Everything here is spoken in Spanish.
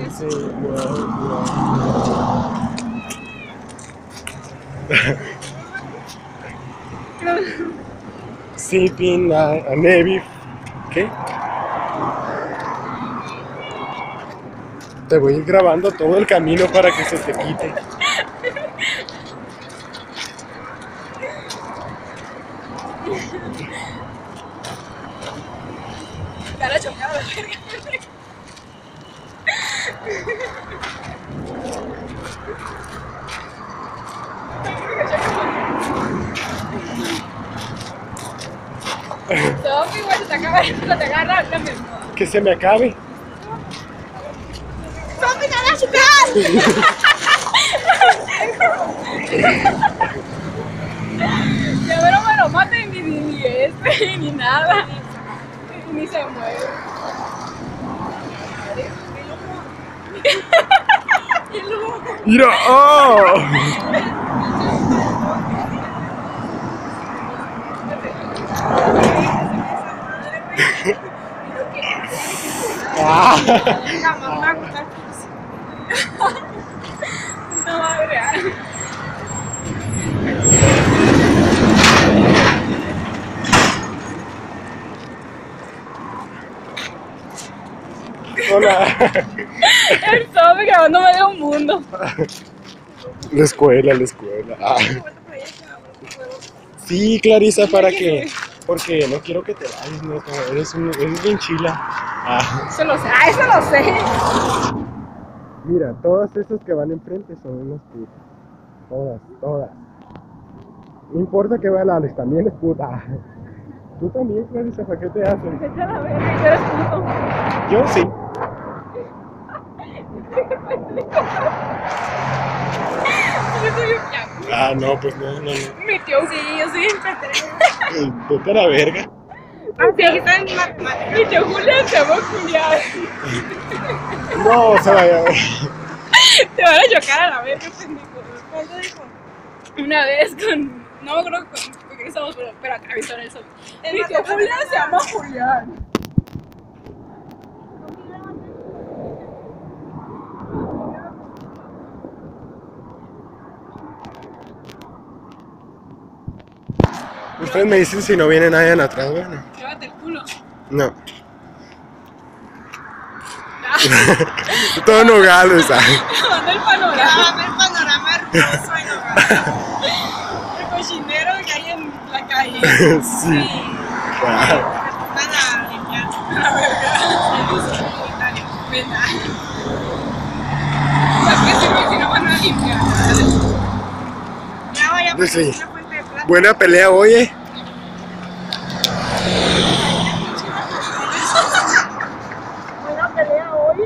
Sí, Sí. Sipping a, Navy. ¿Qué? Te voy a ir grabando todo el camino para que se te quite. Verga. Igual se te acaba cuando te agarra misma. Que se me acabe. ¡Zombie, te van a chocar! Ya no me lo maten ni, ni, ni este, ni nada. Ni se mueve. Mira, ¡oh! Ah. jamás me va a gustar. No va a real. Hola. El zombie grabándome de un mundo. La escuela, la escuela. Ah. Sí, Clarisa, ¿para qué? Porque no quiero que te vayas, no, eres, un, eres bien chila. Ah, Eso lo sé. Ah, eso lo sé. mira, todas esas que van enfrente son unas putas. Todas, todas. No importa que vea la Alex, también es puta. Tú también, Clarisa, ¿para qué te a la verga, tú eres puto. Yo sí. Ah, no, pues no, no, no. Tío, sí, yo soy Eh, Vete a la verga. Así aquí está en matemáticas. Mi tío Julián se llama Julián. No, o sea, ya- Te van a chocar a la verga, pendejo. ¿Cuándo dijo? Una vez con. No con. Porque estamos, pero, pero en el sol. Mi tío Julián se llama Julián. Ustedes me dicen si no viene nadie en atrás, bueno. Llévate el culo. No. Todo ¿sabes? Manda el panorama. el panorama hermoso El cochinero que hay en la calle. Sí. Wow. para limpiar. La verga. Venga. ¿Sabes qué sirve si no van a limpiar? Ya vaya, Pues sí. una fuente de plata. Buena pelea, oye.